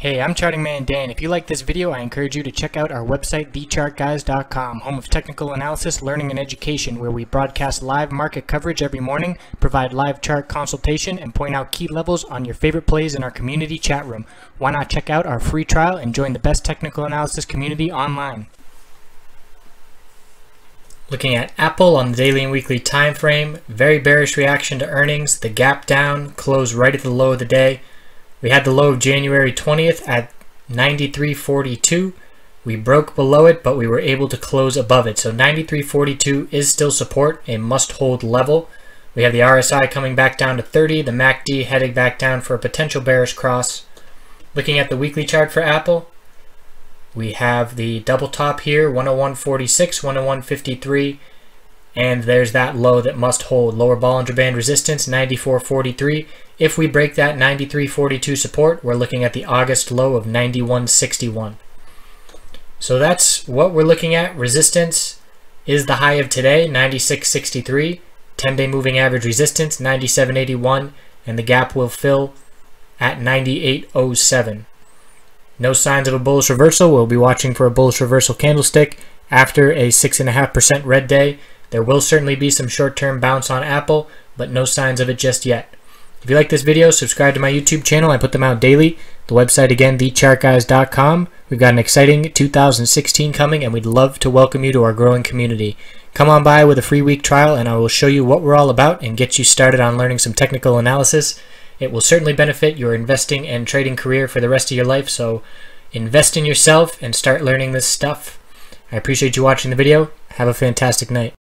Hey, I'm Charting Man Dan. If you like this video, I encourage you to check out our website, thechartguys.com, home of technical analysis, learning, and education, where we broadcast live market coverage every morning, provide live chart consultation, and point out key levels on your favorite plays in our community chat room. Why not check out our free trial and join the best technical analysis community online? Looking at Apple on the daily and weekly time frame, very bearish reaction to earnings. The gap down close right at the low of the day. We had the low of January 20th at 93.42. We broke below it, but we were able to close above it. So 93.42 is still support, a must-hold level. We have the RSI coming back down to 30, the MACD heading back down for a potential bearish cross. Looking at the weekly chart for Apple, we have the double top here, 101.46, 101.53, and there's that low that must hold. Lower Bollinger Band resistance, 94.43. If we break that 93.42 support, we're looking at the August low of 91.61. So that's what we're looking at. Resistance is the high of today, 96.63. 10-day moving average resistance, 97.81. And the gap will fill at 98.07. No signs of a bullish reversal. We'll be watching for a bullish reversal candlestick after a 6.5% red day. There will certainly be some short-term bounce on Apple, but no signs of it just yet. If you like this video, subscribe to my YouTube channel. I put them out daily. The website again, thechartguys.com. We've got an exciting 2016 coming, and we'd love to welcome you to our growing community. Come on by with a free week trial, and I will show you what we're all about and get you started on learning some technical analysis. It will certainly benefit your investing and trading career for the rest of your life, so invest in yourself and start learning this stuff. I appreciate you watching the video. Have a fantastic night.